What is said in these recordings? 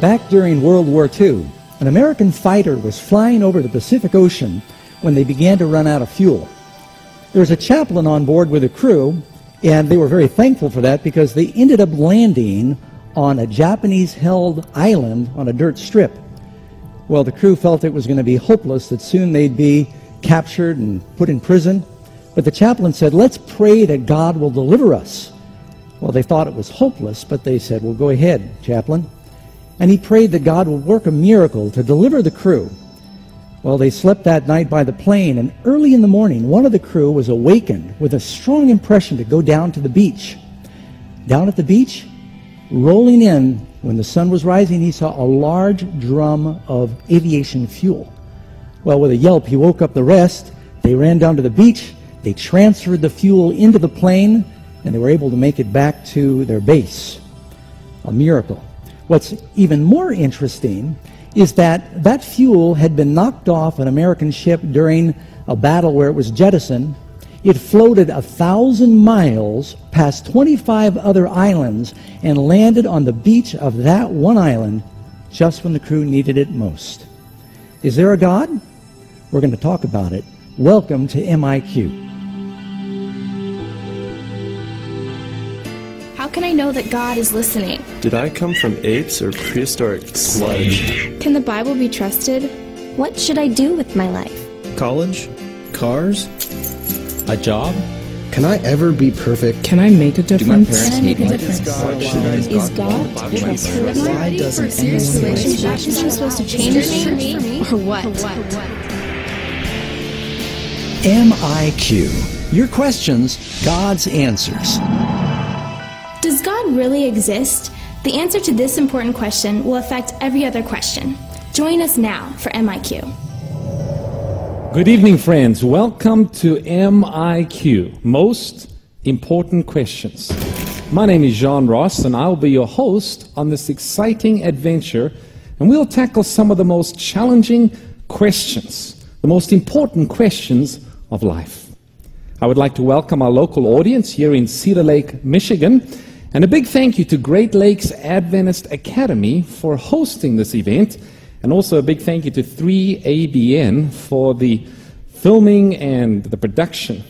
Back during World War II, an American fighter was flying over the Pacific Ocean when they began to run out of fuel. There was a chaplain on board with the crew, and they were very thankful for that because they ended up landing on a Japanese held island on a dirt strip. Well, the crew felt it was going to be hopeless, that soon they'd be captured and put in prison. But the chaplain said, Let's pray that God will deliver us. Well, they thought it was hopeless, but they said, Well, go ahead, chaplain. And he prayed that God would work a miracle to deliver the crew. Well, they slept that night by the plane, and early in the morning, one of the crew was awakened with a strong impression to go down to the beach. Down at the beach, rolling in when the sun was rising, he saw a large drum of aviation fuel. Well, with a yelp, he woke up the rest. They ran down to the beach. They transferred the fuel into the plane, and they were able to make it back to their base. A miracle. What's even more interesting is that that fuel had been knocked off an American ship during a battle where it was jettisoned. It floated a thousand miles past 25 other islands and landed on the beach of that one island just when the crew needed it most. Is there a God? We're going to talk about it. Welcome to MIQ. Can I know that God is listening? Did I come from apes or prehistoric sludge? Can the Bible be trusted? What should I do with my life? College? Cars? A job? Can I ever be perfect? Can I make a difference? Can I make a difference? Is God trustworthy? Why doesn't for serious relationship? Is she supposed to change me or what? MIQ. Your questions, God's answers. Really exist? The answer to this important question will affect every other question. Join us now for MIQ. Good evening, friends. Welcome to MIQ, Most Important Questions. My name is Jean Ross, and I'll be your host on this exciting adventure, and we'll tackle some of the most challenging questions, the most important questions of life. I would like to welcome our local audience here in Cedar Lake, Michigan. And a big thank you to Great Lakes Adventist Academy for hosting this event, and also a big thank you to 3ABN for the filming and the production.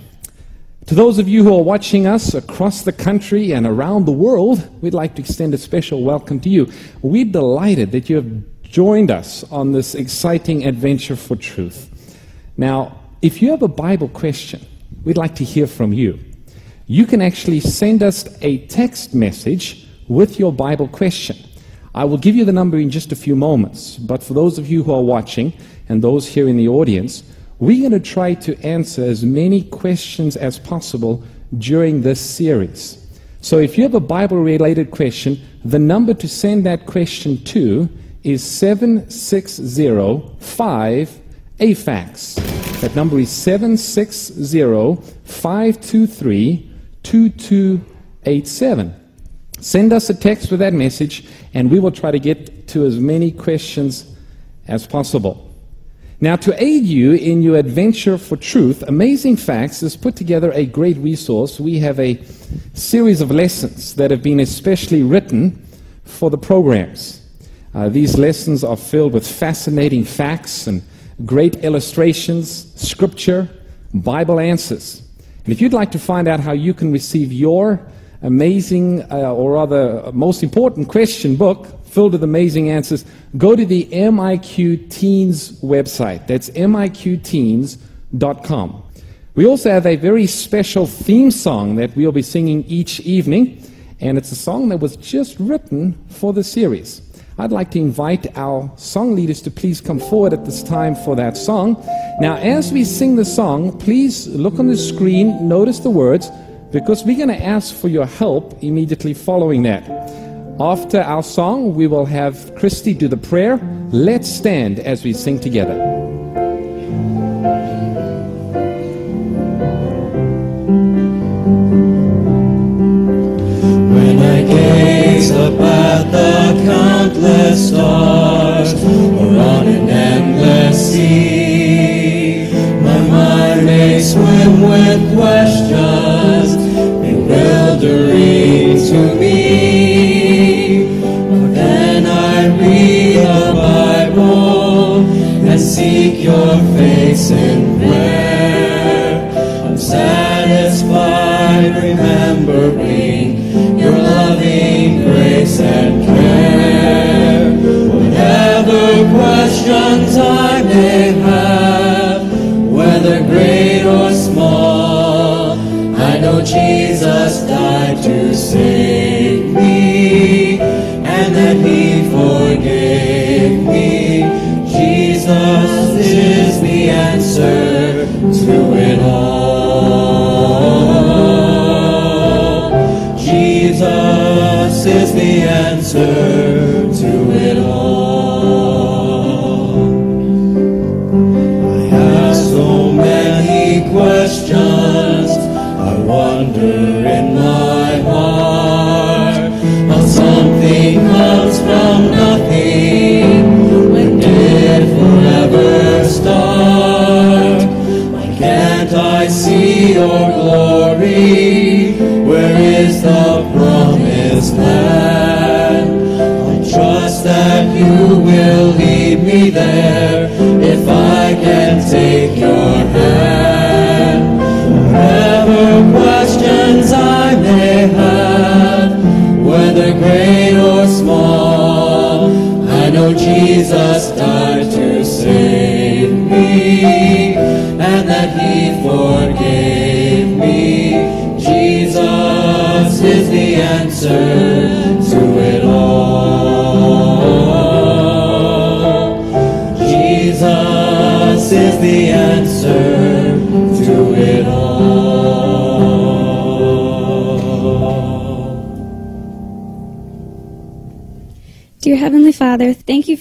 To those of you who are watching us across the country and around the world, we'd like to extend a special welcome to you. We're delighted that you have joined us on this exciting adventure for truth. Now, if you have a Bible question, we'd like to hear from you you can actually send us a text message with your Bible question. I will give you the number in just a few moments, but for those of you who are watching and those here in the audience, we're going to try to answer as many questions as possible during this series. So if you have a Bible related question, the number to send that question to is 7605 AFACTS. That number is 760 523 2287. Send us a text with that message, and we will try to get to as many questions as possible. Now, to aid you in your adventure for truth, Amazing Facts has put together a great resource. We have a series of lessons that have been especially written for the programs. Uh, these lessons are filled with fascinating facts and great illustrations, scripture, Bible answers. And if you'd like to find out how you can receive your amazing, uh, or rather, most important question book filled with amazing answers, go to the MIQ Teens website. That's miqteens.com. We also have a very special theme song that we'll be singing each evening, and it's a song that was just written for the series. I'd like to invite our song leaders to please come forward at this time for that song. Now, as we sing the song, please look on the screen, notice the words, because we're going to ask for your help immediately following that. After our song, we will have Christy do the prayer. Let's stand as we sing together. But the countless stars or on an endless sea. My mind may swim with questions bewildering to me. But then I read the Bible and seek your face in prayer. I'm satisfied, remember.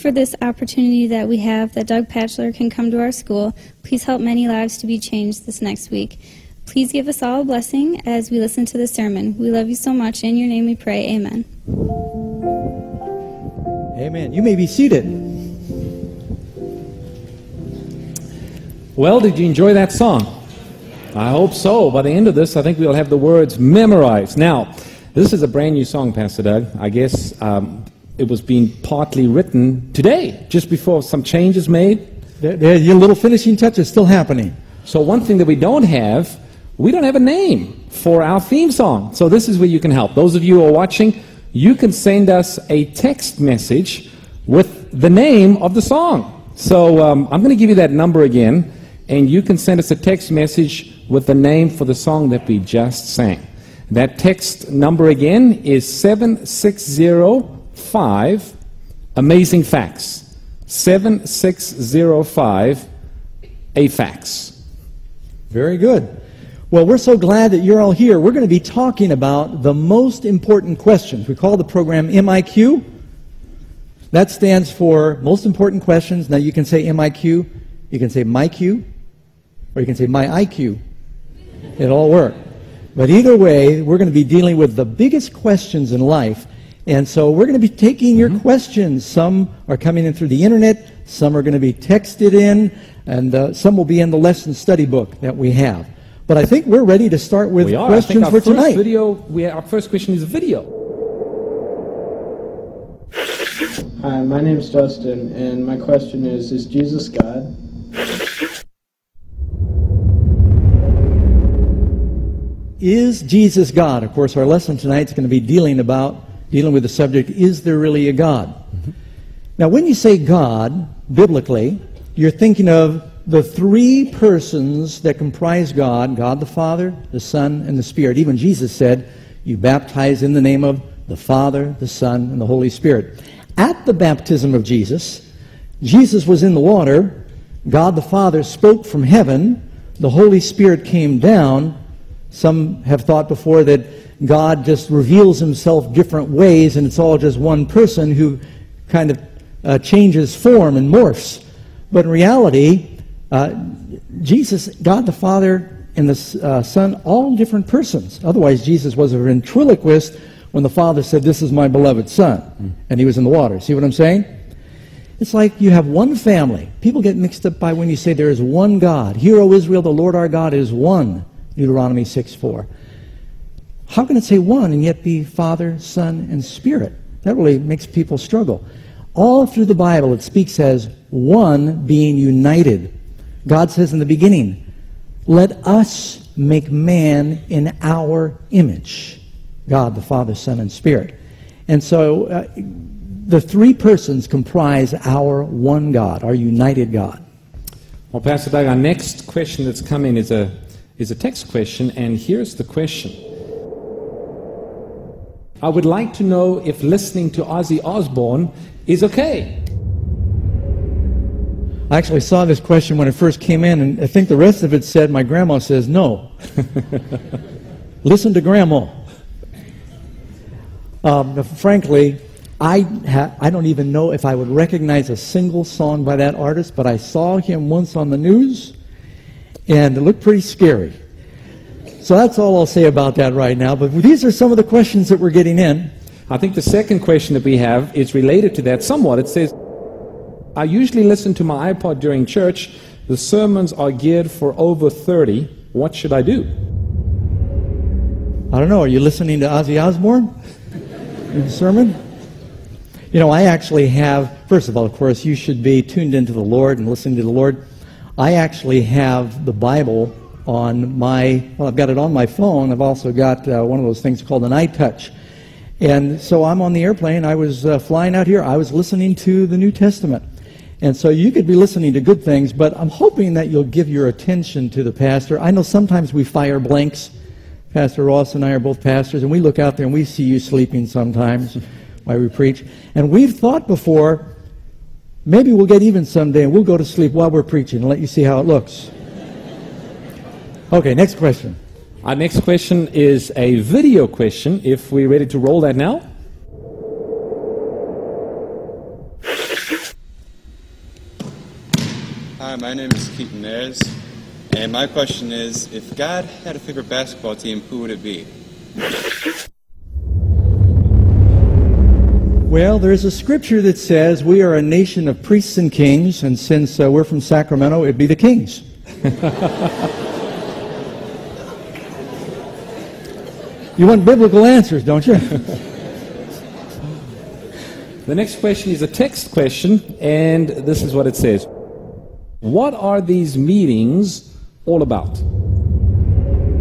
For this opportunity that we have that Doug Batchelor can come to our school. Please help many lives to be changed this next week. Please give us all a blessing as we listen to the sermon. We love you so much. In your name we pray. Amen. Amen. You may be seated. Well, did you enjoy that song? I hope so. By the end of this, I think we'll have the words memorized. Now, this is a brand new song, Pastor Doug. I guess um, it was being partly written today, just before some changes made. There, there, your little finishing touch is still happening. So, one thing that we don't have, we don't have a name for our theme song. So, this is where you can help. Those of you who are watching, you can send us a text message with the name of the song. So, um, I'm going to give you that number again, and you can send us a text message with the name for the song that we just sang. That text number again is 7605 Amazing Facts. 7605 AFACTS. Very good. Well, we're so glad that you're all here. We're going to be talking about the most important questions. We call the program MIQ. That stands for Most Important Questions. Now, you can say MIQ, you can say MyQ, or you can say My IQ. It all work. But either way, we're going to be dealing with the biggest questions in life. And so we're going to be taking your questions. Some are coming in through the internet, some are going to be texted in, and uh, some will be in the lesson study book that we have. But I think we're ready to start with We are. I questions think our for first tonight. video, we, our first question is video. Hi, my name is Justin, and my question is Is Jesus God? Is Jesus God? Of course, our lesson tonight is going to be dealing about dealing with the subject: Is there really a God? Now, when you say God biblically, you're thinking of the three persons that comprise God: God the Father, the Son, and the Spirit. Even Jesus said, "You baptize in the name of the Father, the Son, and the Holy Spirit." At the baptism of Jesus, Jesus was in the water. God the Father spoke from heaven. The Holy Spirit came down. Some have thought before that God just reveals himself different ways and it's all just one person who kind of uh, changes form and morphs. But in reality, uh, Jesus, God the Father, and the uh, Son, all different persons. Otherwise, Jesus was a ventriloquist when the Father said, This is my beloved Son, and he was in the water. See what I'm saying? It's like you have one family. People get mixed up by when you say there is one God. Hear, O Israel, the Lord our God is one. Deuteronomy 6 4. How can it say one and yet be Father, Son, and Spirit? That really makes people struggle. All through the Bible, it speaks as one being united. God says in the beginning, Let us make man in our image. God, the Father, Son, and Spirit. And so uh, the three persons comprise our one God, our united God. Well, Pastor Doug, our next question that's coming is a, is a text question, and here's the question. I would like to know if listening to Ozzy Osbourne is okay. I actually saw this question when it first came in, and I think the rest of it said, My grandma says no. Listen to grandma. Um, frankly, I, ha- I don't even know if I would recognize a single song by that artist, but I saw him once on the news, and it looked pretty scary. So that's all I'll say about that right now. But these are some of the questions that we're getting in. I think the second question that we have is related to that somewhat. It says, I usually listen to my iPod during church. The sermons are geared for over 30. What should I do? I don't know. Are you listening to Ozzy Osbourne in the sermon? You know, I actually have, first of all, of course, you should be tuned into the Lord and listening to the Lord. I actually have the Bible on my, well, I've got it on my phone. I've also got uh, one of those things called an iTouch. And so I'm on the airplane. I was uh, flying out here. I was listening to the New Testament. And so you could be listening to good things, but I'm hoping that you'll give your attention to the pastor. I know sometimes we fire blanks. Pastor Ross and I are both pastors, and we look out there and we see you sleeping sometimes while we preach. And we've thought before, maybe we'll get even someday and we'll go to sleep while we're preaching and let you see how it looks. Okay, next question. Our next question is a video question. If we're ready to roll that now. Hi, my name is Keaton Ayers, and my question is if God had a favorite basketball team, who would it be? Well, there's a scripture that says we are a nation of priests and kings, and since uh, we're from Sacramento, it'd be the kings. you want biblical answers, don't you? the next question is a text question, and this is what it says What are these meetings all about?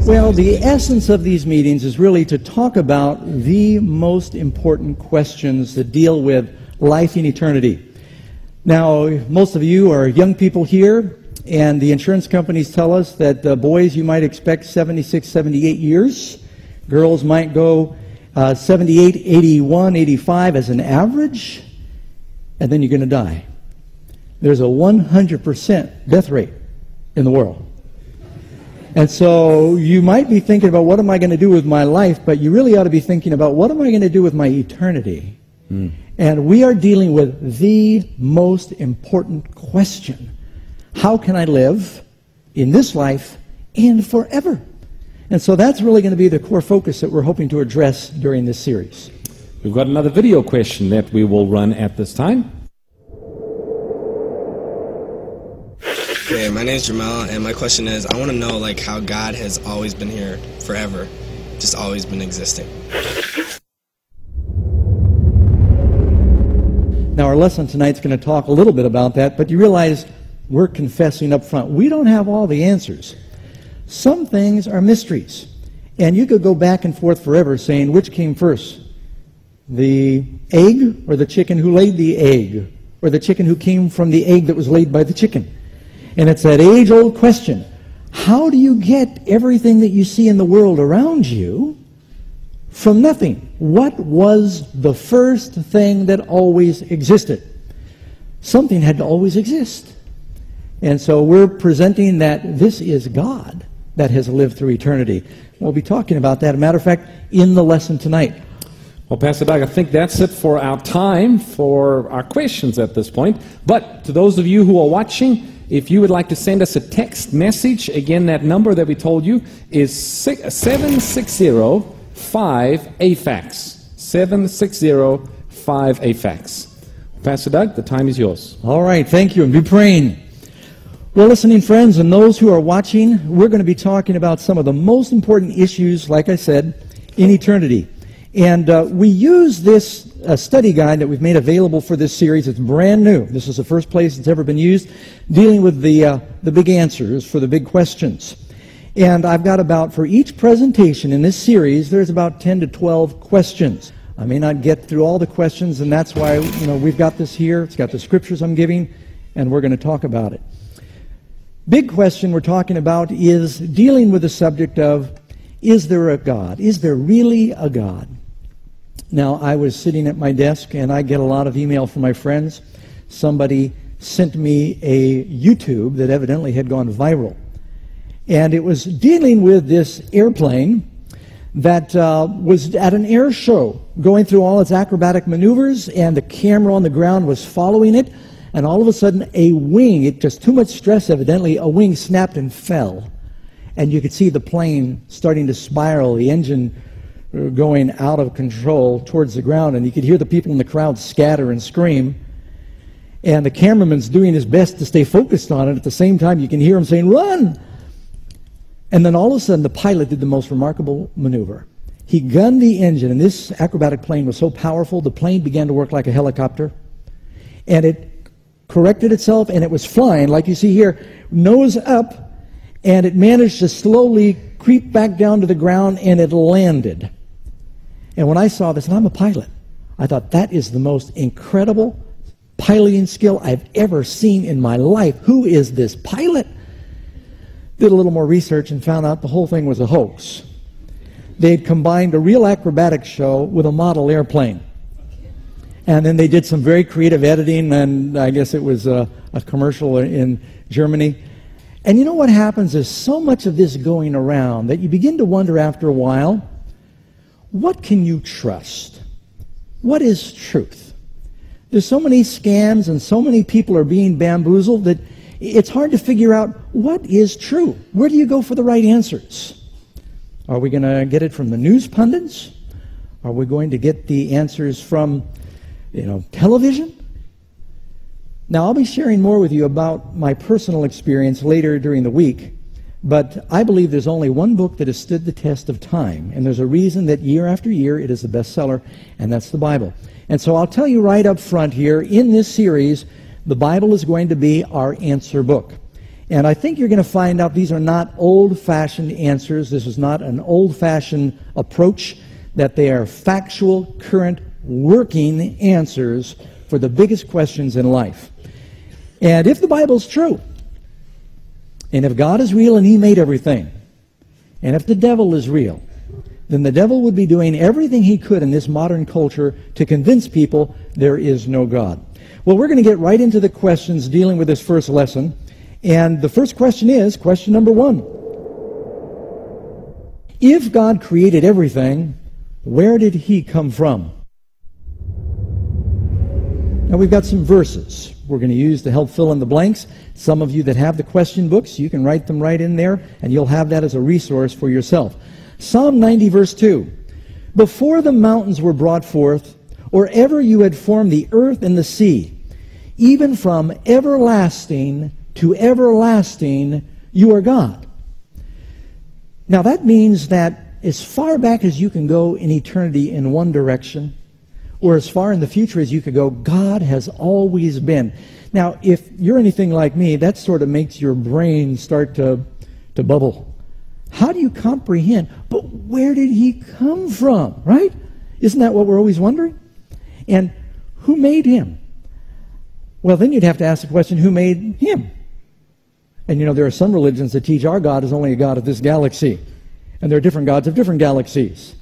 Well, the essence of these meetings is really to talk about the most important questions that deal with life in eternity. Now, most of you are young people here, and the insurance companies tell us that uh, boys, you might expect 76, 78 years. Girls might go uh, 78, 81, 85 as an average, and then you're going to die. There's a 100% death rate in the world. And so you might be thinking about what am I going to do with my life, but you really ought to be thinking about what am I going to do with my eternity. Mm. And we are dealing with the most important question How can I live in this life and forever? And so that's really going to be the core focus that we're hoping to address during this series. We've got another video question that we will run at this time. Okay, my name is Jamal, and my question is, I want to know like how God has always been here forever, just always been existing. Now, our lesson tonight is going to talk a little bit about that, but you realize we're confessing up front. We don't have all the answers. Some things are mysteries, and you could go back and forth forever saying which came first, the egg or the chicken who laid the egg, or the chicken who came from the egg that was laid by the chicken. And it's that age old question how do you get everything that you see in the world around you from nothing? What was the first thing that always existed? Something had to always exist. And so we're presenting that this is God that has lived through eternity. We'll be talking about that, a matter of fact, in the lesson tonight. Well, Pastor Doug, I think that's it for our time for our questions at this point. But to those of you who are watching, if you would like to send us a text message, again, that number that we told you is 760-5-AFACTS. 760-5-AFACTS. Pastor Doug, the time is yours. All right, thank you, and be praying. Well, listening friends and those who are watching, we're going to be talking about some of the most important issues, like I said, in eternity. And uh, we use this uh, study guide that we've made available for this series. It's brand new. This is the first place it's ever been used, dealing with the, uh, the big answers for the big questions. And I've got about, for each presentation in this series, there's about 10 to 12 questions. I may not get through all the questions, and that's why you know, we've got this here. It's got the scriptures I'm giving, and we're going to talk about it. Big question we're talking about is dealing with the subject of is there a God? Is there really a God? Now, I was sitting at my desk and I get a lot of email from my friends. Somebody sent me a YouTube that evidently had gone viral. And it was dealing with this airplane that uh, was at an air show going through all its acrobatic maneuvers, and the camera on the ground was following it. And all of a sudden, a wing, it just too much stress evidently, a wing snapped and fell. And you could see the plane starting to spiral, the engine uh, going out of control towards the ground, and you could hear the people in the crowd scatter and scream. And the cameraman's doing his best to stay focused on it. At the same time, you can hear him saying, Run! And then all of a sudden, the pilot did the most remarkable maneuver. He gunned the engine, and this acrobatic plane was so powerful, the plane began to work like a helicopter. And it corrected itself, and it was flying, like you see here, nose up, and it managed to slowly creep back down to the ground, and it landed. And when I saw this, and I'm a pilot, I thought that is the most incredible piloting skill I've ever seen in my life. Who is this pilot? Did a little more research and found out the whole thing was a hoax. They'd combined a real acrobatic show with a model airplane. And then they did some very creative editing, and I guess it was a, a commercial in Germany. And you know what happens? There's so much of this going around that you begin to wonder after a while what can you trust? What is truth? There's so many scams and so many people are being bamboozled that it's hard to figure out what is true. Where do you go for the right answers? Are we going to get it from the news pundits? Are we going to get the answers from, you know, television? Now, I'll be sharing more with you about my personal experience later during the week, but I believe there's only one book that has stood the test of time, and there's a reason that year after year it is the bestseller, and that's the Bible. And so I'll tell you right up front here in this series, the Bible is going to be our answer book. And I think you're going to find out these are not old fashioned answers. This is not an old fashioned approach, that they are factual, current, working answers for the biggest questions in life. And if the Bible's true, and if God is real and He made everything, and if the devil is real, then the devil would be doing everything he could in this modern culture to convince people there is no God. Well, we're going to get right into the questions dealing with this first lesson. And the first question is question number one If God created everything, where did he come from? Now, we've got some verses we're going to use to help fill in the blanks. Some of you that have the question books, you can write them right in there, and you'll have that as a resource for yourself. Psalm 90, verse 2. Before the mountains were brought forth, or ever you had formed the earth and the sea, even from everlasting to everlasting, you are God. Now that means that as far back as you can go in eternity in one direction, or as far in the future as you could go, God has always been. Now, if you're anything like me, that sort of makes your brain start to, to bubble. How do you comprehend? But where did he come from, right? Isn't that what we're always wondering? And who made him? Well, then you'd have to ask the question who made him? And you know, there are some religions that teach our God is only a God of this galaxy. And there are different gods of different galaxies.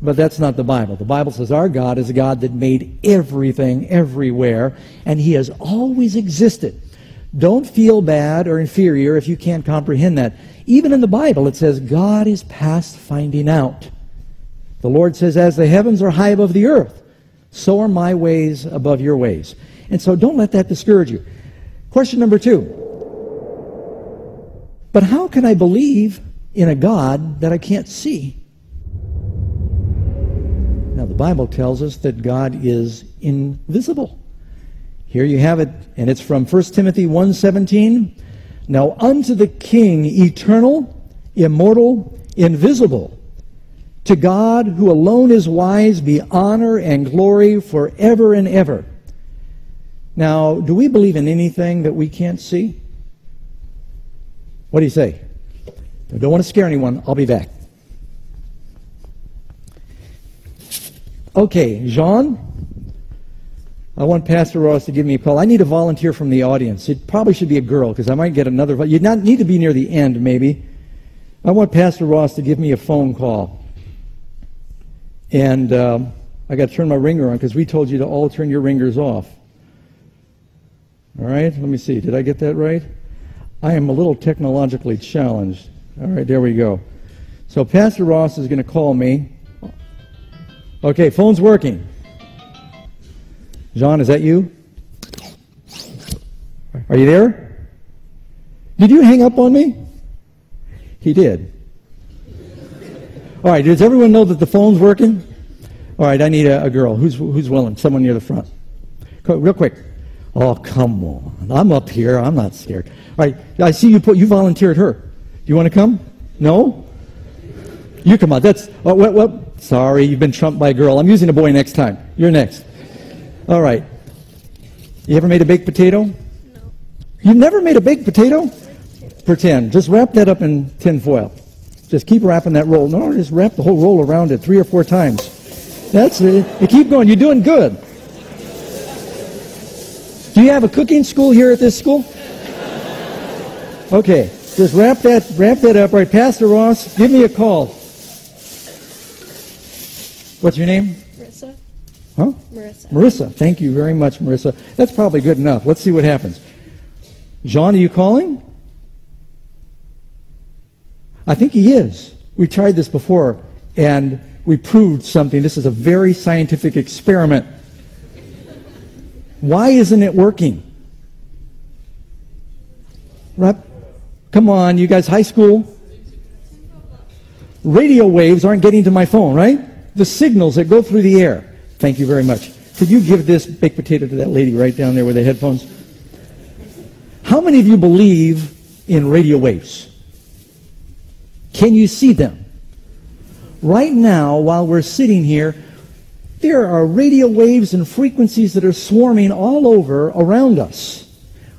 But that's not the Bible. The Bible says our God is a God that made everything everywhere, and He has always existed. Don't feel bad or inferior if you can't comprehend that. Even in the Bible, it says God is past finding out. The Lord says, As the heavens are high above the earth, so are my ways above your ways. And so don't let that discourage you. Question number two. But how can I believe in a God that I can't see? Now, the Bible tells us that God is invisible. Here you have it, and it's from 1 Timothy 1.17. Now unto the King, eternal, immortal, invisible, to God who alone is wise, be honor and glory forever and ever. Now, do we believe in anything that we can't see? What do you say? I don't want to scare anyone. I'll be back. Okay, Jean, I want Pastor Ross to give me a call. I need a volunteer from the audience. It probably should be a girl because I might get another. You not need to be near the end, maybe. I want Pastor Ross to give me a phone call. And uh, I got to turn my ringer on because we told you to all turn your ringers off. All right, let me see. Did I get that right? I am a little technologically challenged. All right, there we go. So Pastor Ross is going to call me. Okay, phone's working. John, is that you? Are you there? Did you hang up on me? He did. All right, does everyone know that the phone's working? All right, I need a, a girl. Who's, who's willing? Someone near the front. Real quick. Oh, come on. I'm up here. I'm not scared. All right, I see you put, you volunteered her. Do you want to come? No? You come on. That's, oh, what, what? Sorry, you've been trumped by a girl. I'm using a boy next time. You're next. All right. You ever made a baked potato? No. You've never made a baked potato? Pretend. Just wrap that up in tin foil. Just keep wrapping that roll. No, just wrap the whole roll around it three or four times. That's it. You keep going. You're doing good. Do you have a cooking school here at this school? Okay. Just wrap that wrap that up. Right, Pastor Ross, give me a call. What's your name? Marissa. Huh? Marissa. Marissa. Thank you very much, Marissa. That's probably good enough. Let's see what happens. John, are you calling? I think he is. We tried this before, and we proved something. This is a very scientific experiment. Why isn't it working? Right? Come on, you guys, high school? Radio waves aren't getting to my phone, right? The signals that go through the air. Thank you very much. Could you give this baked potato to that lady right down there with the headphones? How many of you believe in radio waves? Can you see them? Right now, while we're sitting here, there are radio waves and frequencies that are swarming all over around us.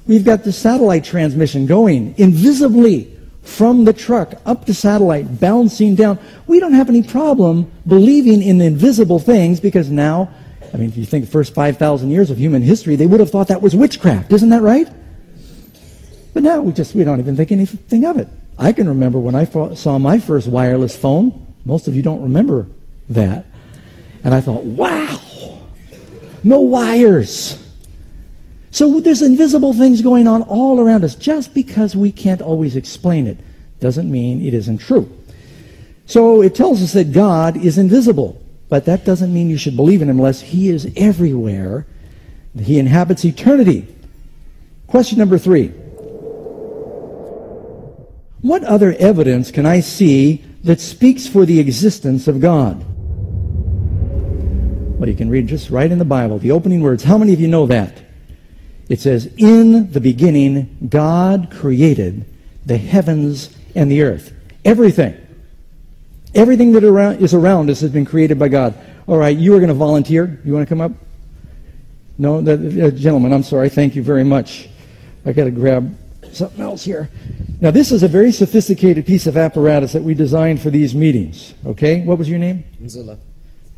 We've got the satellite transmission going invisibly from the truck up the satellite, bouncing down. We don't have any problem believing in invisible things because now, I mean, if you think the first 5,000 years of human history, they would have thought that was witchcraft. Isn't that right? But now we just, we don't even think anything of it. I can remember when I saw my first wireless phone. Most of you don't remember that. And I thought, wow, no wires. So there's invisible things going on all around us. Just because we can't always explain it doesn't mean it isn't true. So it tells us that God is invisible, but that doesn't mean you should believe in him unless he is everywhere. He inhabits eternity. Question number three. What other evidence can I see that speaks for the existence of God? Well, you can read just right in the Bible, the opening words. How many of you know that? It says, In the beginning, God created the heavens and the earth. Everything. Everything that is around us has been created by God. All right, you are going to volunteer. You want to come up? No, the, the uh, gentleman, I'm sorry. Thank you very much. I got to grab something else here. Now, this is a very sophisticated piece of apparatus that we designed for these meetings. Okay? What was your name? Mozilla.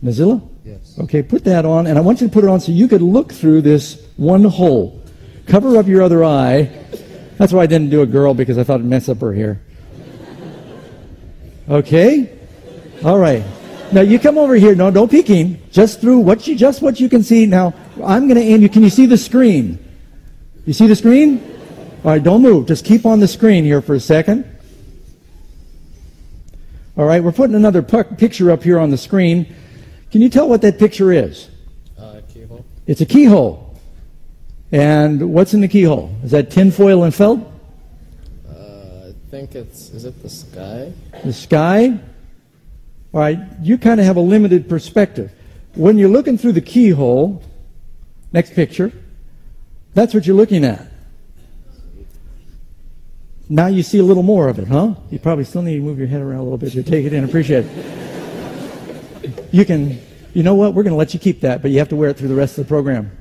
Mozilla? Yes. Okay, put that on, and I want you to put it on so you could look through this one hole. Cover up your other eye. That's why I didn't do a girl because I thought it'd mess up her hair. Okay? All right. Now you come over here. No, don't peeking. Just through what you just what you can see. Now I'm going to aim you. Can you see the screen? You see the screen? All right, don't move. Just keep on the screen here for a second. All right, we're putting another picture up here on the screen. Can you tell what that picture is? Uh, keyhole. It's a keyhole. And what's in the keyhole? Is that tinfoil and felt? Uh, I think it's, is it the sky? The sky? All right, you kind of have a limited perspective. When you're looking through the keyhole, next picture, that's what you're looking at. Now you see a little more of it, huh? You probably still need to move your head around a little bit to take it in. Appreciate it. You can, you know what? We're going to let you keep that, but you have to wear it through the rest of the program.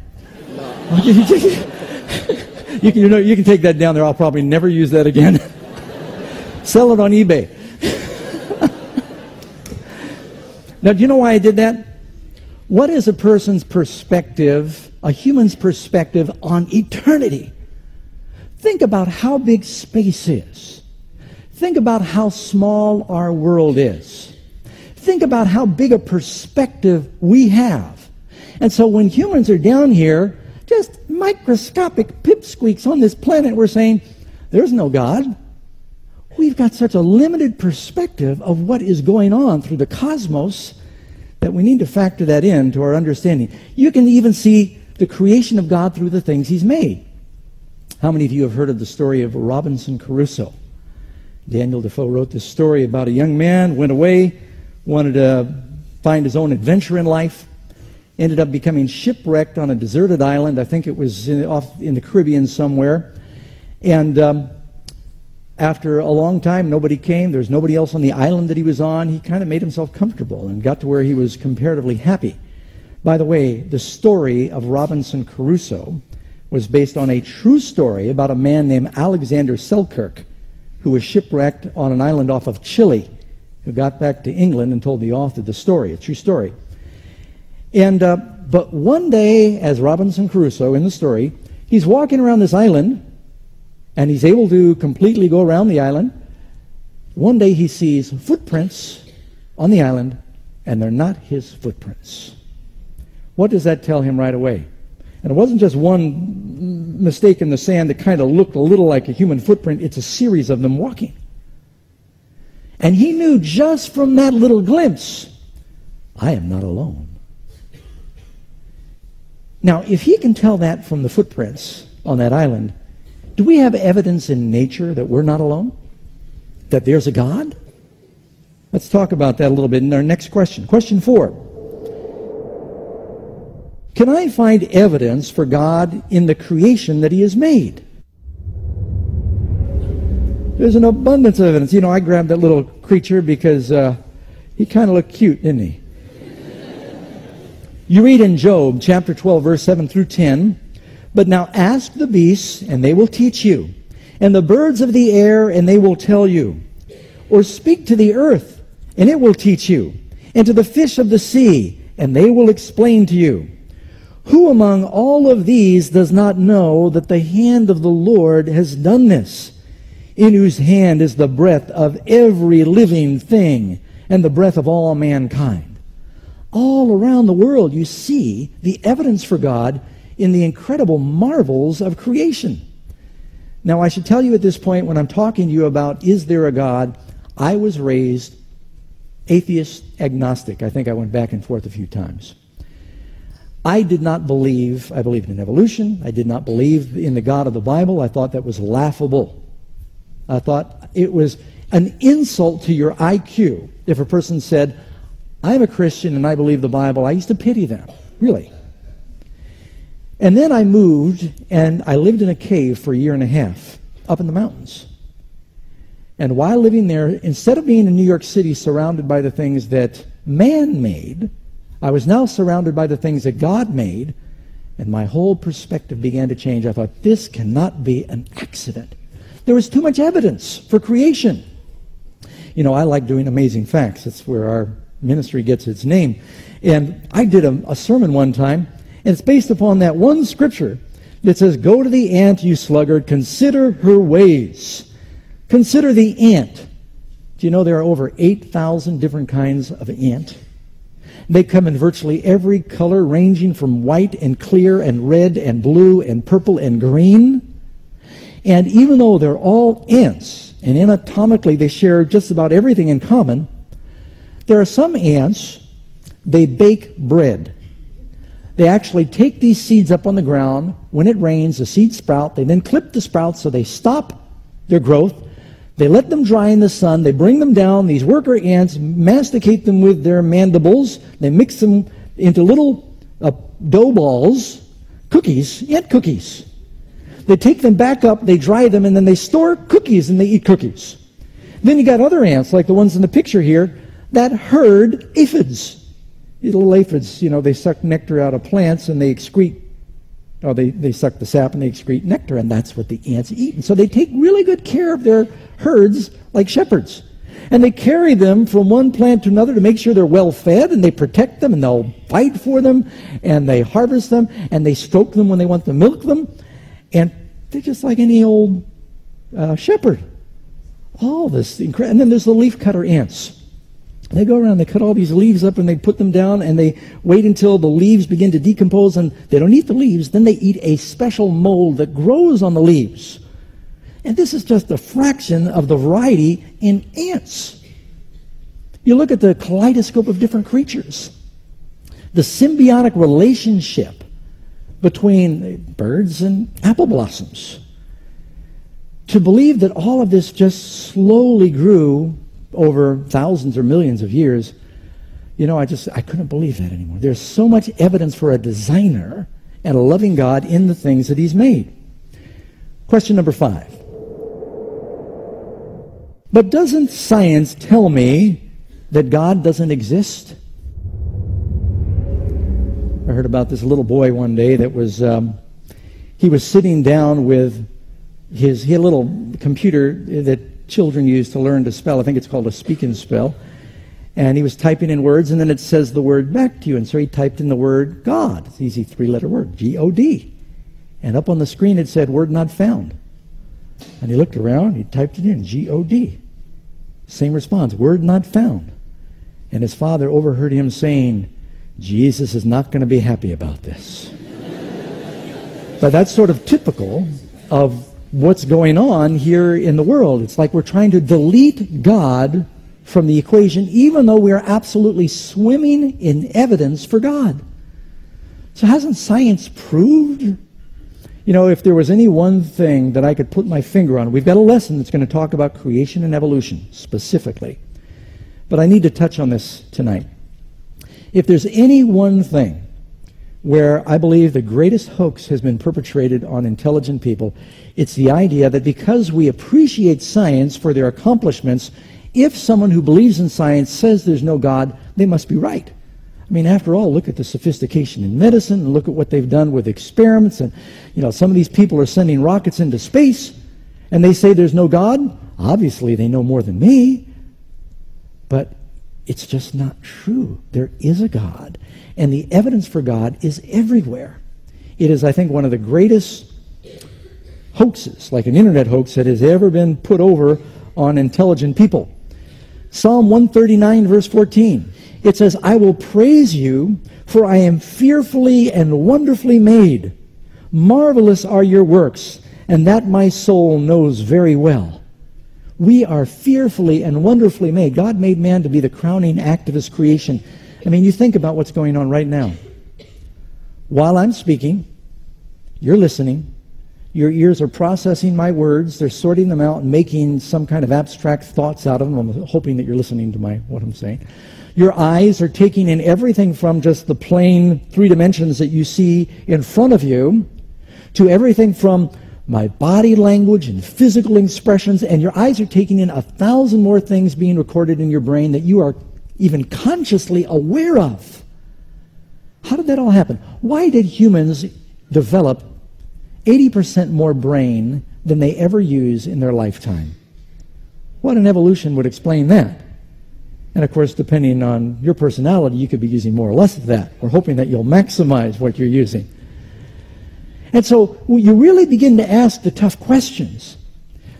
you, can, you know, you can take that down there. I'll probably never use that again. Sell it on eBay. now, do you know why I did that? What is a person's perspective, a human's perspective on eternity? Think about how big space is. Think about how small our world is. Think about how big a perspective we have. And so when humans are down here, just microscopic pipsqueaks on this planet. We're saying, there's no God. We've got such a limited perspective of what is going on through the cosmos that we need to factor that into our understanding. You can even see the creation of God through the things He's made. How many of you have heard of the story of Robinson Crusoe? Daniel Defoe wrote this story about a young man, went away, wanted to find his own adventure in life, ended up becoming shipwrecked on a deserted island. I think it was in, off in the Caribbean somewhere. And um, after a long time, nobody came. There was nobody else on the island that he was on. He kind of made himself comfortable and got to where he was comparatively happy. By the way, the story of Robinson Crusoe was based on a true story about a man named Alexander Selkirk who was shipwrecked on an island off of Chile, who got back to England and told the author the story, a true story. And, uh, but one day, as Robinson Crusoe in the story, he's walking around this island and he's able to completely go around the island. One day he sees footprints on the island and they're not his footprints. What does that tell him right away? And it wasn't just one mistake in the sand that kind of looked a little like a human footprint, it's a series of them walking. And he knew just from that little glimpse, I am not alone. Now, if he can tell that from the footprints on that island, do we have evidence in nature that we're not alone? That there's a God? Let's talk about that a little bit in our next question. Question four. Can I find evidence for God in the creation that He has made? There's an abundance of evidence. You know, I grabbed that little creature because uh, he kind of looked cute, didn't he? You read in Job chapter 12, verse 7 through 10, But now ask the beasts, and they will teach you, and the birds of the air, and they will tell you. Or speak to the earth, and it will teach you, and to the fish of the sea, and they will explain to you. Who among all of these does not know that the hand of the Lord has done this? In whose hand is the breath of every living thing, and the breath of all mankind all around the world, you see the evidence for God in the incredible marvels of creation. Now, I should tell you at this point, when I'm talking to you about is there a God, I was raised atheist agnostic. I think I went back and forth a few times. I did not believe, I believed in evolution. I did not believe in the God of the Bible. I thought that was laughable. I thought it was an insult to your IQ if a person said, I'm a Christian and I believe the Bible. I used to pity them, really. And then I moved and I lived in a cave for a year and a half up in the mountains. And while living there, instead of being in New York City surrounded by the things that man made, I was now surrounded by the things that God made, and my whole perspective began to change. I thought, this cannot be an accident. There was too much evidence for creation. You know, I like doing amazing facts. That's where our ministry gets its name. And I did a, a sermon one time, and it's based upon that one scripture that says, Go to the ant, you sluggard, consider her ways. Consider the ant. Do you know there are over 8,000 different kinds of ant? They come in virtually every color, ranging from white and clear and red and blue and purple and green. And even though they're all ants, and anatomically they share just about everything in common, there are some ants, they bake bread. They actually take these seeds up on the ground. When it rains, the seeds sprout. They then clip the sprouts so they stop their growth. They let them dry in the sun. They bring them down. These worker ants masticate them with their mandibles. They mix them into little uh, dough balls, cookies, ant cookies. They take them back up, they dry them, and then they store cookies and they eat cookies. Then you got other ants, like the ones in the picture here, that herd aphids. Little aphids, you know, they suck nectar out of plants and they excrete, or they, they suck the sap and they excrete nectar, and that's what the ants eat. And so they take really good care of their herds like shepherds. And they carry them from one plant to another to make sure they're well fed, and they protect them, and they'll fight for them, and they harvest them, and they stroke them when they want to milk them. And they're just like any old uh, shepherd. All this incredible. And then there's the leafcutter ants. They go around, they cut all these leaves up and they put them down and they wait until the leaves begin to decompose and they don't eat the leaves. Then they eat a special mold that grows on the leaves. And this is just a fraction of the variety in ants. You look at the kaleidoscope of different creatures, the symbiotic relationship between birds and apple blossoms. To believe that all of this just slowly grew over thousands or millions of years, you know, I just I couldn't believe that anymore. There's so much evidence for a designer and a loving God in the things that he's made. Question number 5. But doesn't science tell me that God doesn't exist? I heard about this little boy one day that was, um, he was sitting down with his, a little computer that children use to learn to spell. I think it's called a speak and spell. And he was typing in words, and then it says the word back to you. And so he typed in the word God. It's an easy three letter word, G O D. And up on the screen it said word not found. And he looked around, he typed it in, G O D. Same response, word not found. And his father overheard him saying, Jesus is not going to be happy about this. but that's sort of typical of what's going on here in the world. It's like we're trying to delete God from the equation, even though we are absolutely swimming in evidence for God. So, hasn't science proved? You know, if there was any one thing that I could put my finger on, we've got a lesson that's going to talk about creation and evolution specifically. But I need to touch on this tonight. If there's any one thing where I believe the greatest hoax has been perpetrated on intelligent people, it's the idea that because we appreciate science for their accomplishments, if someone who believes in science says there's no God, they must be right. I mean, after all, look at the sophistication in medicine and look at what they've done with experiments. And, you know, some of these people are sending rockets into space and they say there's no God. Obviously, they know more than me. But it's just not true. There is a God, and the evidence for God is everywhere. It is, I think, one of the greatest hoaxes, like an internet hoax, that has ever been put over on intelligent people. Psalm 139, verse 14. It says, I will praise you, for I am fearfully and wonderfully made. Marvelous are your works, and that my soul knows very well. We are fearfully and wonderfully made. God made man to be the crowning act of his creation. I mean, you think about what's going on right now. While I'm speaking, you're listening. Your ears are processing my words. They're sorting them out and making some kind of abstract thoughts out of them. I'm hoping that you're listening to my what I'm saying. Your eyes are taking in everything from just the plain three dimensions that you see in front of you to everything from my body language and physical expressions, and your eyes are taking in a thousand more things being recorded in your brain that you are even consciously aware of. How did that all happen? Why did humans develop 80% more brain than they ever use in their lifetime? What an evolution would explain that? And of course, depending on your personality, you could be using more or less of that. We're hoping that you'll maximize what you're using. And so you really begin to ask the tough questions.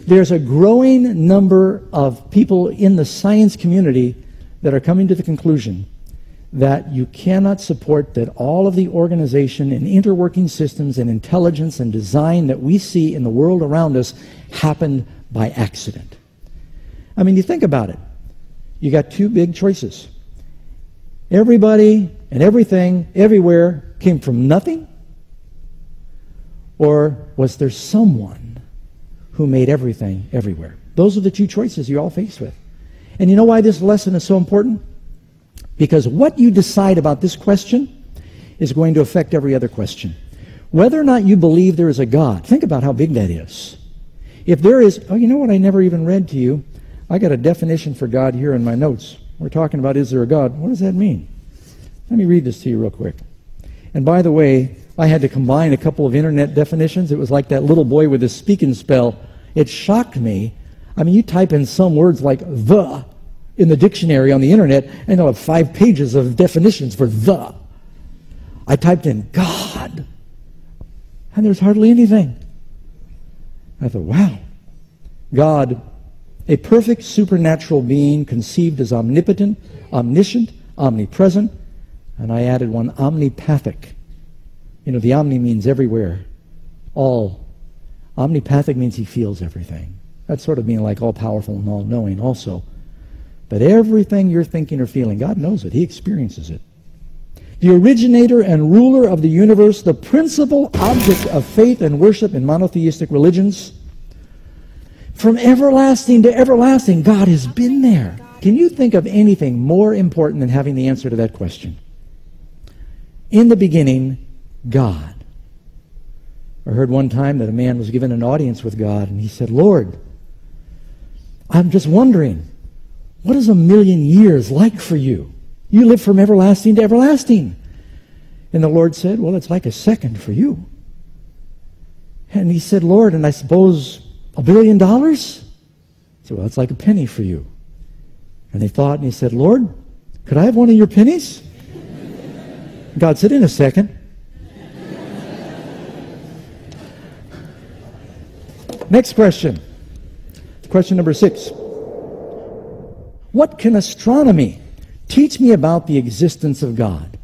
There's a growing number of people in the science community that are coming to the conclusion that you cannot support that all of the organization and interworking systems and intelligence and design that we see in the world around us happened by accident. I mean, you think about it. You got two big choices. Everybody and everything everywhere came from nothing or was there someone who made everything everywhere? Those are the two choices you're all faced with. And you know why this lesson is so important? Because what you decide about this question is going to affect every other question. Whether or not you believe there is a God, think about how big that is. If there is, oh, you know what I never even read to you? I got a definition for God here in my notes. We're talking about is there a God? What does that mean? Let me read this to you real quick. And by the way, I had to combine a couple of internet definitions. It was like that little boy with his speak and spell. It shocked me. I mean, you type in some words like the in the dictionary on the internet, and you'll have five pages of definitions for the. I typed in God, and there's hardly anything. I thought, wow. God, a perfect supernatural being conceived as omnipotent, omniscient, omnipresent, and I added one omnipathic you know, the omni means everywhere, all, Omnipathic means he feels everything. That sort of means like all powerful and all knowing also. But everything you're thinking or feeling, God knows it. He experiences it. The originator and ruler of the universe, the principal object of faith and worship in monotheistic religions. From everlasting to everlasting, God has been there. Can you think of anything more important than having the answer to that question? In the beginning, God. I heard one time that a man was given an audience with God, and he said, Lord, I'm just wondering, what is a million years like for you? You live from everlasting to everlasting. And the Lord said, Well, it's like a second for you. And he said, Lord, and I suppose a billion dollars? He said, Well, it's like a penny for you. And they thought, and he said, Lord, could I have one of your pennies? God said, In a second. Next question. Question number six. What can astronomy teach me about the existence of God?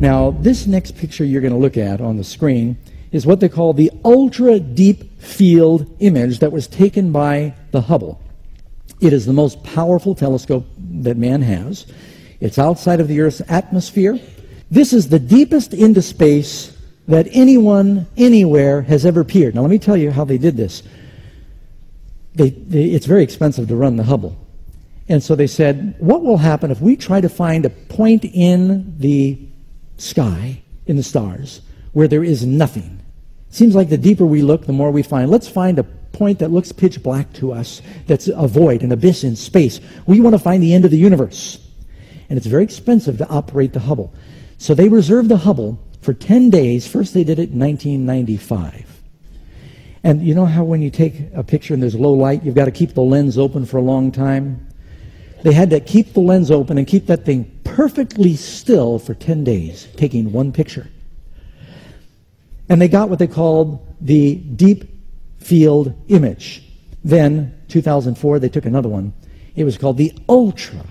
Now, this next picture you're going to look at on the screen is what they call the ultra deep field image that was taken by the Hubble. It is the most powerful telescope that man has. It's outside of the Earth's atmosphere. This is the deepest into space that anyone anywhere has ever peered. Now, let me tell you how they did this. They, they, it's very expensive to run the Hubble. And so they said, what will happen if we try to find a point in the sky, in the stars, where there is nothing? Seems like the deeper we look, the more we find. Let's find a point that looks pitch black to us, that's a void, an abyss in space. We want to find the end of the universe. And it's very expensive to operate the Hubble. So they reserved the Hubble for 10 days. First, they did it in 1995. And you know how when you take a picture and there's low light, you've got to keep the lens open for a long time? They had to keep the lens open and keep that thing perfectly still for 10 days, taking one picture. And they got what they called the deep field image. Then, 2004, they took another one. It was called the ultra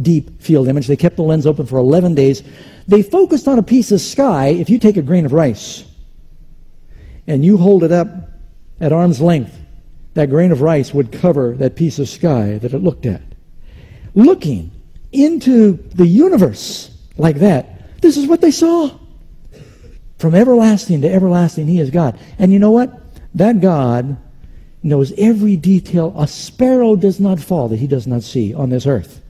deep field image. They kept the lens open for 11 days. They focused on a piece of sky. If you take a grain of rice and you hold it up at arm's length, that grain of rice would cover that piece of sky that it looked at. Looking into the universe like that, this is what they saw. From everlasting to everlasting, He is God. And you know what? That God knows every detail. A sparrow does not fall that He does not see on this earth.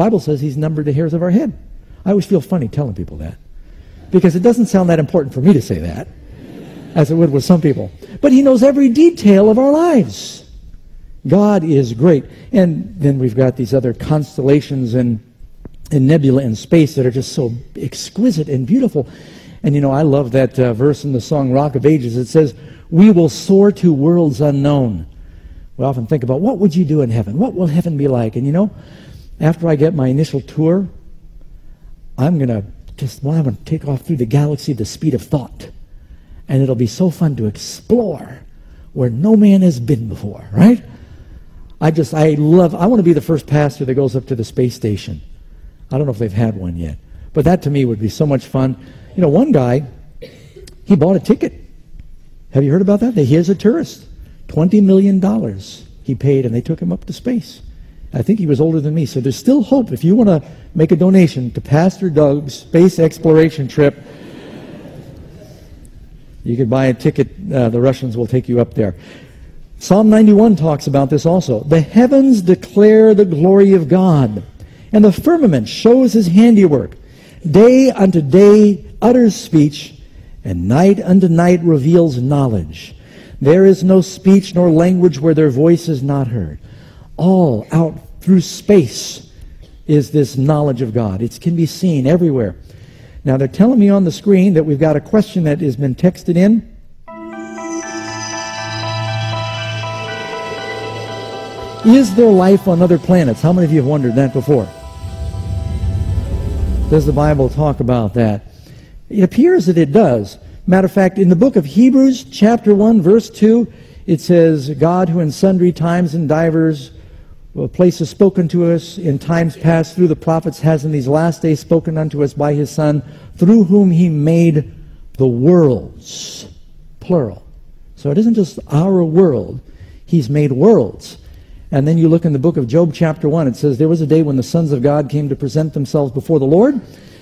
Bible says He's numbered the hairs of our head. I always feel funny telling people that because it doesn't sound that important for me to say that as it would with some people. But He knows every detail of our lives. God is great. And then we've got these other constellations and, and nebula in space that are just so exquisite and beautiful. And you know, I love that uh, verse in the song Rock of Ages. It says, We will soar to worlds unknown. We often think about what would you do in heaven? What will heaven be like? And you know, after I get my initial tour, I'm going to just, I'm to take off through the galaxy at the speed of thought. And it'll be so fun to explore where no man has been before, right? I just, I love, I want to be the first pastor that goes up to the space station. I don't know if they've had one yet. But that to me would be so much fun. You know, one guy, he bought a ticket. Have you heard about that? He is a tourist. $20 million he paid, and they took him up to space. I think he was older than me. So there's still hope if you want to make a donation to Pastor Doug's space exploration trip. You could buy a ticket. Uh, the Russians will take you up there. Psalm 91 talks about this also. The heavens declare the glory of God, and the firmament shows his handiwork. Day unto day utters speech, and night unto night reveals knowledge. There is no speech nor language where their voice is not heard. All out through space is this knowledge of God. It can be seen everywhere. Now, they're telling me on the screen that we've got a question that has been texted in. Is there life on other planets? How many of you have wondered that before? Does the Bible talk about that? It appears that it does. Matter of fact, in the book of Hebrews, chapter 1, verse 2, it says, God who in sundry times and divers places spoken to us in times past through the prophets has in these last days spoken unto us by his Son, through whom he made the worlds plural. So it isn't just our world. He's made worlds. And then you look in the book of Job, chapter 1, it says, There was a day when the sons of God came to present themselves before the Lord.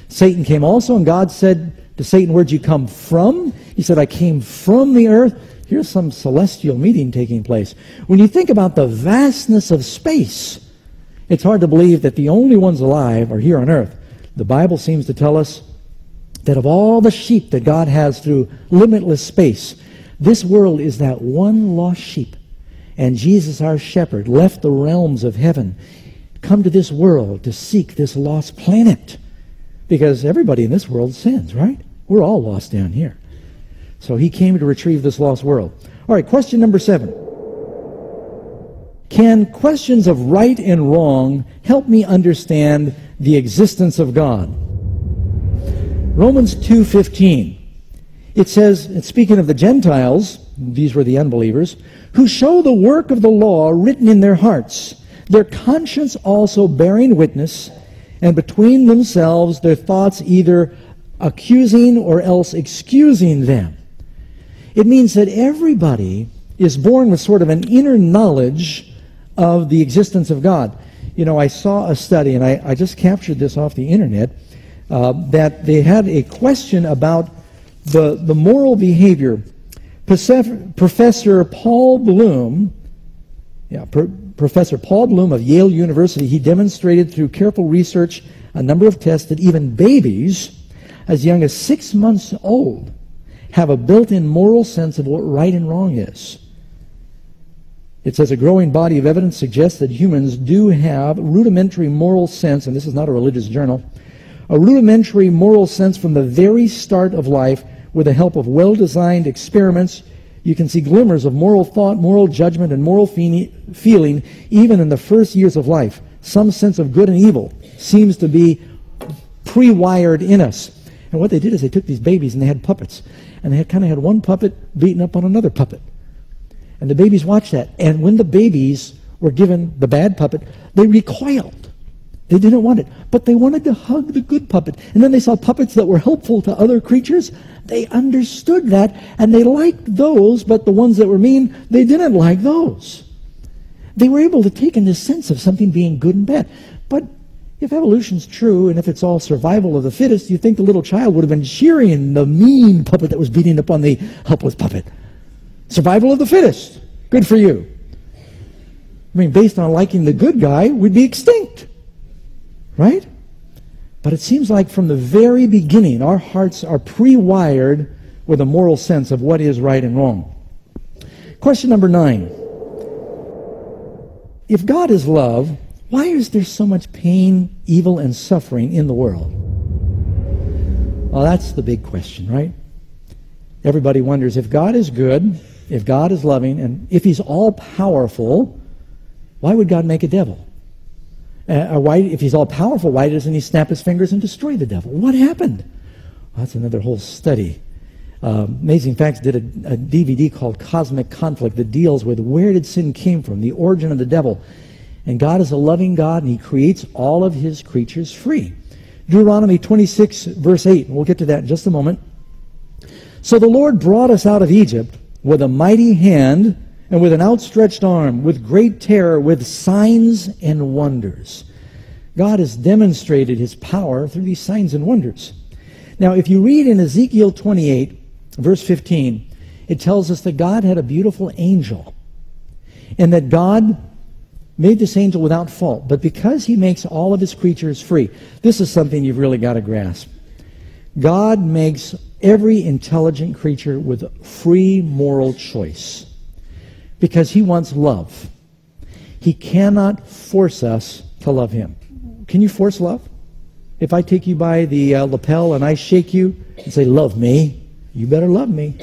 Satan came also, and God said to Satan, Where'd you come from? He said, I came from the earth. Here's some celestial meeting taking place. When you think about the vastness of space, it's hard to believe that the only ones alive are here on earth. The Bible seems to tell us that of all the sheep that God has through limitless space, this world is that one lost sheep. And Jesus, our shepherd, left the realms of heaven, come to this world to seek this lost planet. Because everybody in this world sins, right? We're all lost down here. So he came to retrieve this lost world. All right, question number seven. Can questions of right and wrong help me understand the existence of God? Romans 2:15. It says, speaking of the Gentiles, these were the unbelievers, who show the work of the law written in their hearts, their conscience also bearing witness, and between themselves their thoughts either accusing or else excusing them. It means that everybody is born with sort of an inner knowledge of the existence of God. You know, I saw a study, and I, I just captured this off the internet, uh, that they had a question about the, the moral behavior. Professor Paul Bloom, yeah, Professor Paul Bloom of Yale University, he demonstrated through careful research a number of tests that even babies as young as six months old have a built-in moral sense of what right and wrong is. It says a growing body of evidence suggests that humans do have rudimentary moral sense, and this is not a religious journal, a rudimentary moral sense from the very start of life with the help of well designed experiments, you can see glimmers of moral thought, moral judgment, and moral feeling even in the first years of life. Some sense of good and evil seems to be pre wired in us. And what they did is they took these babies and they had puppets. And they kind of had one puppet beating up on another puppet. And the babies watched that. And when the babies were given the bad puppet, they recoiled. They didn't want it, but they wanted to hug the good puppet. And then they saw puppets that were helpful to other creatures. They understood that, and they liked those, but the ones that were mean, they didn't like those. They were able to take in the sense of something being good and bad. But if evolution's true, and if it's all survival of the fittest, you'd think the little child would have been cheering the mean puppet that was beating up on the helpless puppet. Survival of the fittest. Good for you. I mean, based on liking the good guy, we'd be extinct. Right? But it seems like from the very beginning, our hearts are pre wired with a moral sense of what is right and wrong. Question number nine If God is love, why is there so much pain, evil, and suffering in the world? Well, that's the big question, right? Everybody wonders if God is good, if God is loving, and if He's all powerful, why would God make a devil? Uh, why, if he's all powerful, why doesn't he snap his fingers and destroy the devil? What happened? Well, that's another whole study. Uh, Amazing Facts did a, a, DVD called Cosmic Conflict that deals with where did sin came from, the origin of the devil. And God is a loving God, and He creates all of His creatures free. Deuteronomy 26, verse 8, we'll get to that in just a moment. So the Lord brought us out of Egypt with a mighty hand and with an outstretched arm, with great terror, with signs and wonders. God has demonstrated his power through these signs and wonders. Now, if you read in Ezekiel 28, verse 15, it tells us that God had a beautiful angel and that God made this angel without fault. But because he makes all of his creatures free, this is something you've really got to grasp. God makes every intelligent creature with free moral choice because he wants love. He cannot force us to love him. Can you force love? If I take you by the uh, lapel and I shake you and say, Love me, you better love me.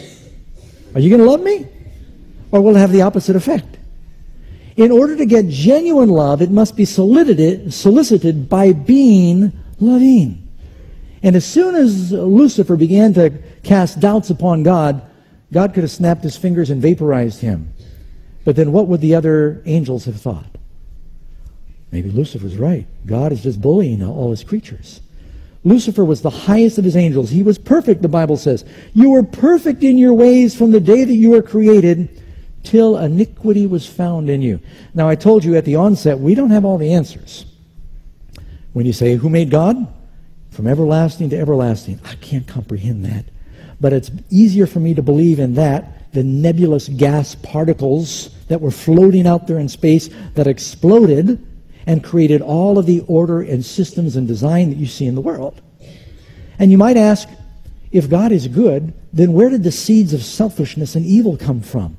Are you going to love me? Or will it have the opposite effect? In order to get genuine love, it must be solicited, by being loving. And as soon as Lucifer began to cast doubts upon God, God could have snapped his fingers and vaporized him. But then what would the other angels have thought? Maybe Lucifer's right. God is just bullying all his creatures. Lucifer was the highest of his angels. He was perfect, the Bible says. You were perfect in your ways from the day that you were created till iniquity was found in you. Now, I told you at the onset, we don't have all the answers. When you say, Who made God? From everlasting to everlasting. I can't comprehend that. But it's easier for me to believe in that than nebulous gas particles that were floating out there in space that exploded and created all of the order and systems and design that you see in the world. And you might ask, if God is good, then where did the seeds of selfishness and evil come from?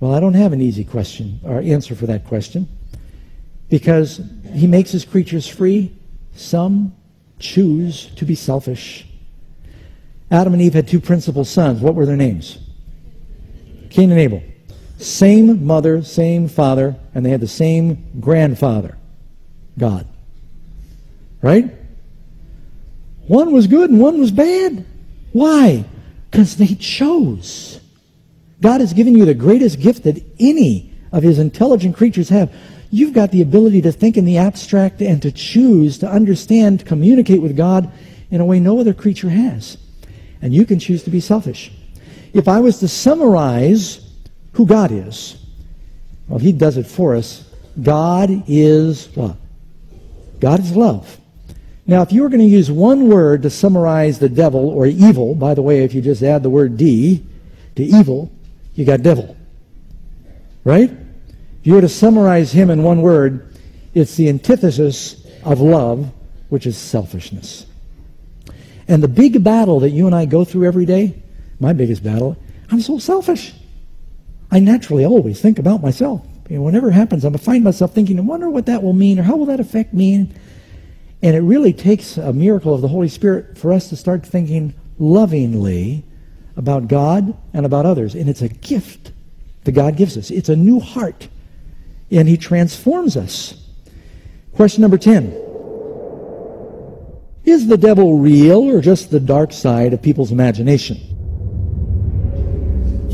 Well, I don't have an easy question or answer for that question because he makes his creatures free. Some choose to be selfish. Adam and Eve had two principal sons. What were their names? Cain and Abel. Same mother, same father, and they had the same grandfather, God. Right? One was good and one was bad. Why? Because they chose. God has given you the greatest gift that any of his intelligent creatures have. You've got the ability to think in the abstract and to choose, to understand, to communicate with God in a way no other creature has. And you can choose to be selfish. If I was to summarize who God is. Well, He does it for us. God is what? God is love. Now, if you were going to use one word to summarize the devil or evil, by the way, if you just add the word D to evil, you got devil. Right? If you were to summarize him in one word, it's the antithesis of love, which is selfishness. And the big battle that you and I go through every day, my biggest battle, I'm so selfish. I naturally always think about myself. You know, whenever happens, I'm going to find myself thinking, I wonder what that will mean or how will that affect me. And it really takes a miracle of the Holy Spirit for us to start thinking lovingly about God and about others. And it's a gift that God gives us. It's a new heart. And He transforms us. Question number 10. Is the devil real or just the dark side of people's imagination?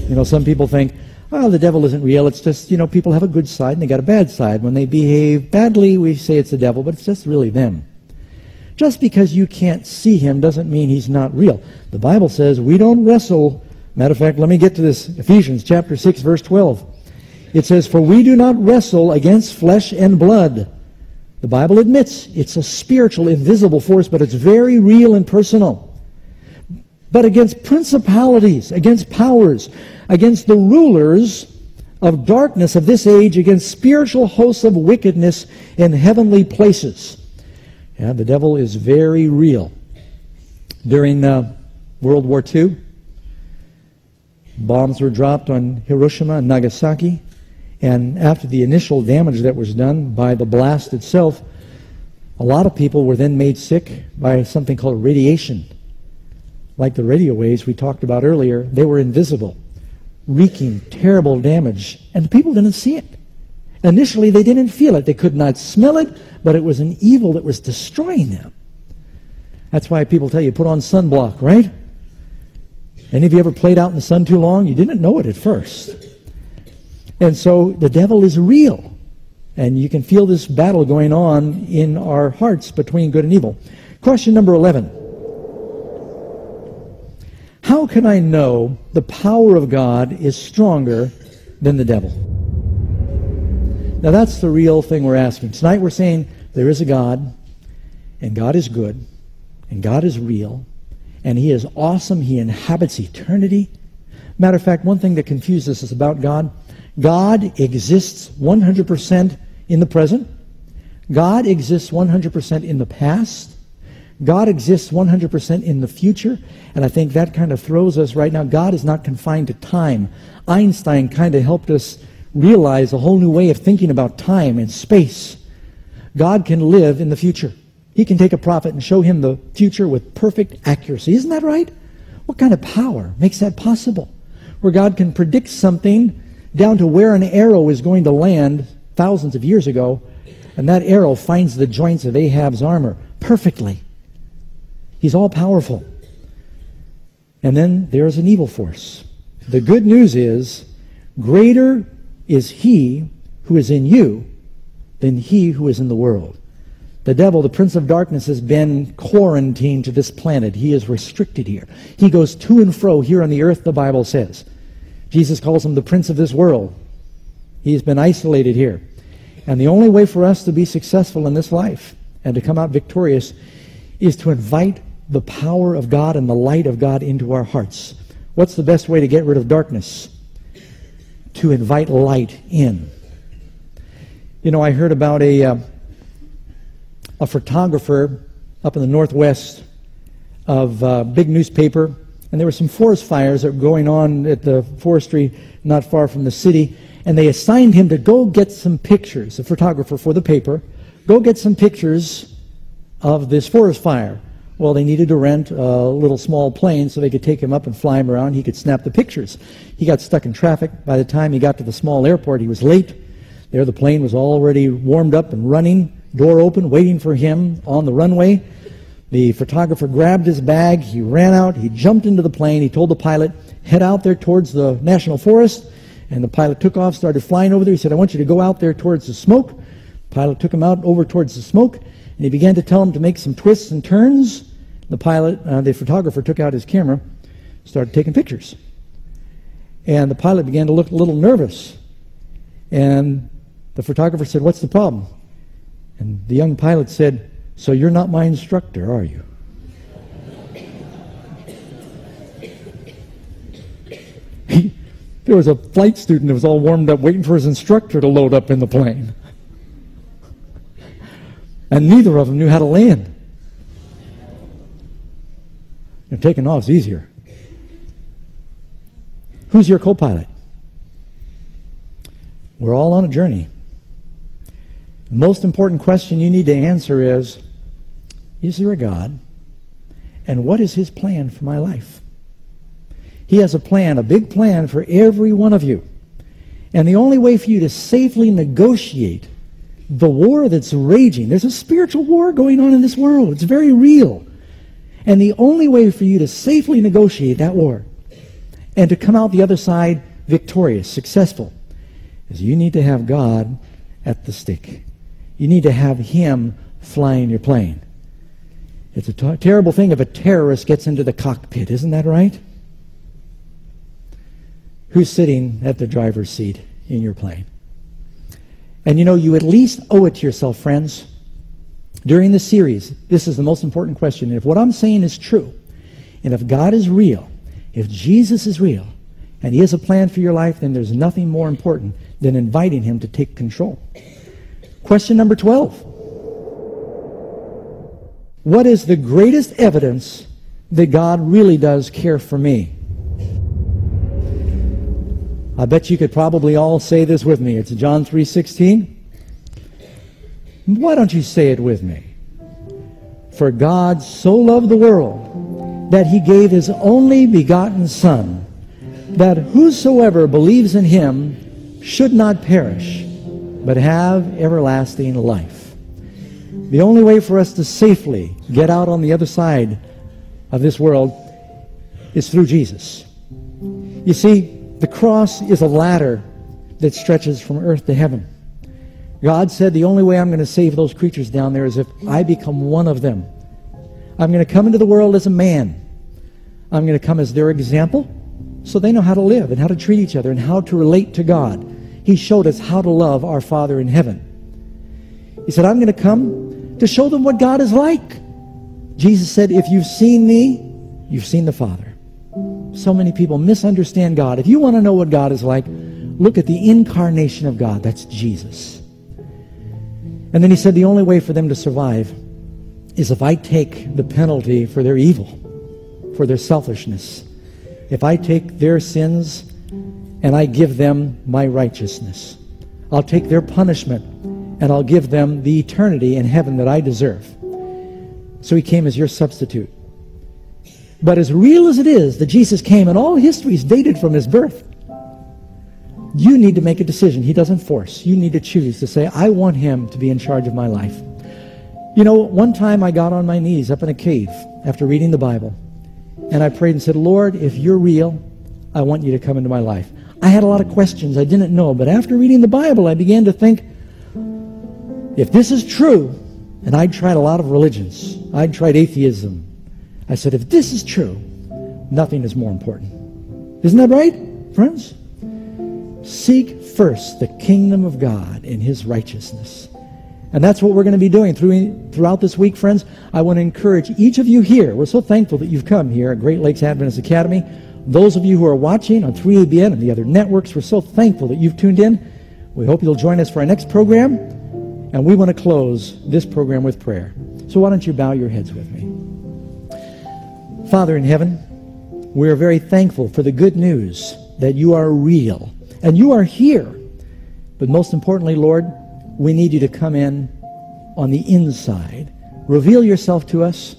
You know, some people think, oh, the devil isn't real. It's just, you know, people have a good side and they got a bad side. When they behave badly, we say it's the devil, but it's just really them. Just because you can't see him doesn't mean he's not real. The Bible says we don't wrestle. Matter of fact, let me get to this. Ephesians chapter 6, verse 12. It says, For we do not wrestle against flesh and blood. The Bible admits it's a spiritual, invisible force, but it's very real and personal but against principalities, against powers, against the rulers of darkness of this age, against spiritual hosts of wickedness in heavenly places. Yeah, the devil is very real. During uh, World War II, bombs were dropped on Hiroshima and Nagasaki, and after the initial damage that was done by the blast itself, a lot of people were then made sick by something called radiation like the radio waves we talked about earlier, they were invisible, wreaking terrible damage, and the people didn't see it. Initially, they didn't feel it. They could not smell it, but it was an evil that was destroying them. That's why people tell you put on sunblock, right? Any of you ever played out in the sun too long? You didn't know it at first. And so the devil is real. And you can feel this battle going on in our hearts between good and evil. Question number 11. How can I know the power of God is stronger than the devil? Now, that's the real thing we're asking. Tonight we're saying there is a God, and God is good, and God is real, and He is awesome. He inhabits eternity. Matter of fact, one thing that confuses us about God God exists 100% in the present, God exists 100% in the past, God exists 100% in the future, and I think that kind of throws us right now. God is not confined to time. Einstein kind of helped us realize a whole new way of thinking about time and space. God can live in the future. He can take a prophet and show him the future with perfect accuracy. Isn't that right? What kind of power makes that possible? Where God can predict something down to where an arrow is going to land thousands of years ago, and that arrow finds the joints of Ahab's armor perfectly. He's all powerful. And then there's an evil force. The good news is greater is he who is in you than he who is in the world. The devil, the prince of darkness, has been quarantined to this planet. He is restricted here. He goes to and fro here on the earth, the Bible says. Jesus calls him the prince of this world. He's been isolated here. And the only way for us to be successful in this life and to come out victorious is to invite the power of God and the light of God into our hearts. What's the best way to get rid of darkness? To invite light in. You know, I heard about a, uh, a photographer up in the northwest of a uh, big newspaper, and there were some forest fires that were going on at the forestry not far from the city, and they assigned him to go get some pictures, a photographer for the paper, go get some pictures of this forest fire. Well, they needed to rent a little small plane so they could take him up and fly him around. He could snap the pictures. He got stuck in traffic. By the time he got to the small airport, he was late. There, the plane was already warmed up and running, door open, waiting for him on the runway. The photographer grabbed his bag. He ran out. He jumped into the plane. He told the pilot, head out there towards the national forest. And the pilot took off, started flying over there. He said, I want you to go out there towards the smoke. Pilot took him out over towards the smoke. And he began to tell him to make some twists and turns. The pilot, uh, the photographer, took out his camera, started taking pictures. And the pilot began to look a little nervous. And the photographer said, What's the problem? And the young pilot said, So you're not my instructor, are you? He, there was a flight student that was all warmed up waiting for his instructor to load up in the plane and neither of them knew how to land. And taking off is easier. Who's your co pilot? We're all on a journey. The most important question you need to answer is Is there a God? And what is his plan for my life? He has a plan, a big plan for every one of you. And the only way for you to safely negotiate the war that's raging. There's a spiritual war going on in this world. It's very real. And the only way for you to safely negotiate that war and to come out the other side victorious, successful, is you need to have God at the stick. You need to have Him flying your plane. It's a t- terrible thing if a terrorist gets into the cockpit, isn't that right? Who's sitting at the driver's seat in your plane? And you know, you at least owe it to yourself, friends. During this series, this is the most important question. And if what I'm saying is true, and if God is real, if Jesus is real, and He has a plan for your life, then there's nothing more important than inviting Him to take control. Question number 12. What is the greatest evidence that God really does care for me? I bet you could probably all say this with me. It's John 3:16. Why don't you say it with me? For God so loved the world that he gave his only begotten son that whosoever believes in him should not perish but have everlasting life. The only way for us to safely get out on the other side of this world is through Jesus. You see, the cross is a ladder that stretches from earth to heaven. God said, The only way I'm going to save those creatures down there is if I become one of them. I'm going to come into the world as a man. I'm going to come as their example so they know how to live and how to treat each other and how to relate to God. He showed us how to love our Father in heaven. He said, I'm going to come to show them what God is like. Jesus said, If you've seen me, you've seen the Father. So many people misunderstand God. If you want to know what God is like, look at the incarnation of God. That's Jesus. And then he said the only way for them to survive is if I take the penalty for their evil, for their selfishness. If I take their sins and I give them my righteousness. I'll take their punishment and I'll give them the eternity in heaven that I deserve. So he came as your substitute. But as real as it is that Jesus came and all history is dated from his birth, you need to make a decision. He doesn't force. You need to choose to say, I want him to be in charge of my life. You know, one time I got on my knees up in a cave after reading the Bible, and I prayed and said, Lord, if you're real, I want you to come into my life. I had a lot of questions I didn't know, but after reading the Bible, I began to think, if this is true, And I'd tried a lot of religions. I'd tried atheism. I said, if this is true, nothing is more important. Isn't that right, friends? Seek first the kingdom of God and his righteousness. And that's what we're going to be doing through, throughout this week, friends. I want to encourage each of you here. We're so thankful that you've come here at Great Lakes Adventist Academy. Those of you who are watching on 3ABN and the other networks, we're so thankful that you've tuned in. We hope you'll join us for our next program. And we want to close this program with prayer. So why don't you bow your heads with me? Father in heaven, we are very thankful for the good news that you are real and you are here. But most importantly, Lord, we need you to come in on the inside. Reveal yourself to us.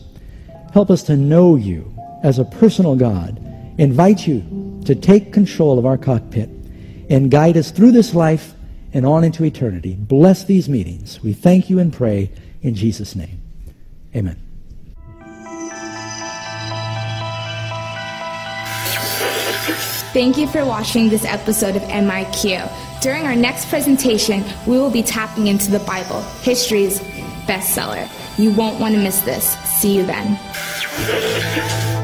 Help us to know you as a personal God. Invite you to take control of our cockpit and guide us through this life and on into eternity. Bless these meetings. We thank you and pray in Jesus' name. Amen. Thank you for watching this episode of MIQ. During our next presentation, we will be tapping into the Bible, history's bestseller. You won't want to miss this. See you then.